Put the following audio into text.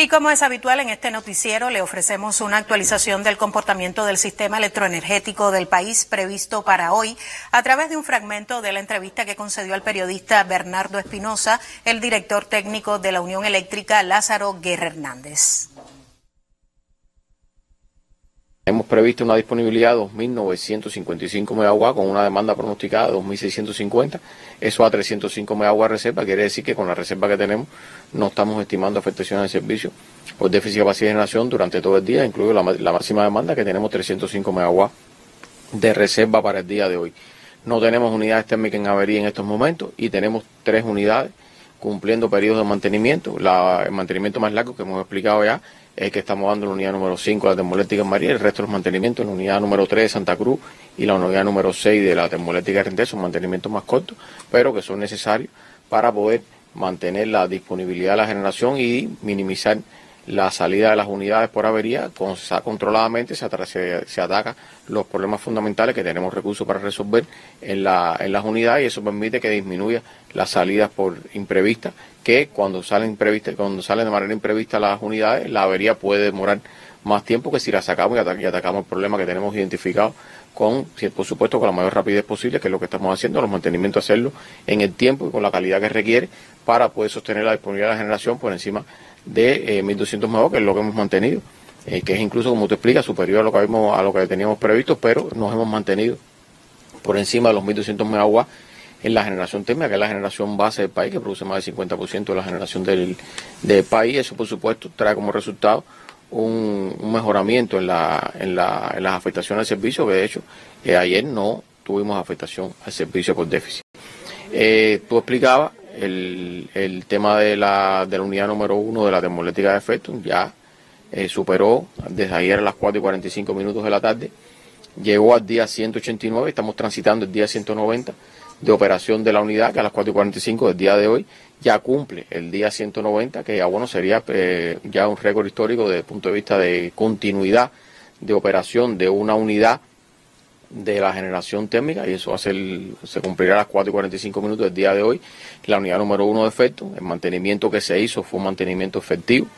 Y como es habitual en este noticiero, le ofrecemos una actualización del comportamiento del sistema electroenergético del país previsto para hoy a través de un fragmento de la entrevista que concedió al periodista Bernardo Espinosa, el director técnico de la Unión Eléctrica Lázaro Guerra Hernández. Hemos previsto una disponibilidad de 2.955 MW con una demanda pronosticada de 2.650. Eso a 305 MW reserva quiere decir que con la reserva que tenemos no estamos estimando afectaciones de servicio por déficit de capacidad de generación durante todo el día, incluido la, la máxima demanda que tenemos 305 MW de reserva para el día de hoy. No tenemos unidades térmicas en avería en estos momentos y tenemos tres unidades cumpliendo periodos de mantenimiento. La, el mantenimiento más largo que hemos explicado ya es que estamos dando la unidad número 5 de la termoeléctrica en María, el resto de los mantenimientos, la unidad número 3 de Santa Cruz y la unidad número 6 de la termoeléctrica de son mantenimientos más cortos, pero que son necesarios para poder mantener la disponibilidad de la generación y minimizar la salida de las unidades por avería, controladamente se, se, se, ataca los problemas fundamentales que tenemos recursos para resolver en, la, en las unidades y eso permite que disminuya las salidas por imprevistas, que cuando salen, imprevistas, cuando salen de manera imprevista las unidades, la avería puede demorar más tiempo que si la sacamos y, atacamos el problema que tenemos identificado con, por supuesto, con la mayor rapidez posible, que es lo que estamos haciendo, los mantenimientos, hacerlo en el tiempo y con la calidad que requiere para poder sostener la disponibilidad de la generación por encima de 1.200 eh, MW, que es lo que hemos mantenido, eh, que es incluso, como tú explicas, superior a lo que, habíamos, a lo que teníamos previsto, pero nos hemos mantenido por encima de los 1.200 MW en la generación térmica, que es la generación base del país, que produce más del 50% de la generación del, país. Eso, por supuesto, trae como resultado un, mejoramiento en, la, en, la, en las afectaciones al servicio, que de hecho eh, ayer no tuvimos afectación al servicio por déficit. tú explicabas el, el tema de la, de la unidad número uno de la termoeléctrica de efecto ya eh, superó desde ayer a las 4 y 45 minutos de la tarde, llegó al día 189, estamos transitando el día 190 de operación de la unidad, que a las 4 y 45 del día de hoy ya cumple el día 190, que ya bueno sería eh, ya un récord histórico desde el punto de vista de continuidad de operación de una unidad de la generación térmica y eso va a ser, se cumplirá a las 4 y 45 minutos del día de hoy. La unidad número uno de efecto, el mantenimiento que se hizo fue un mantenimiento efectivo.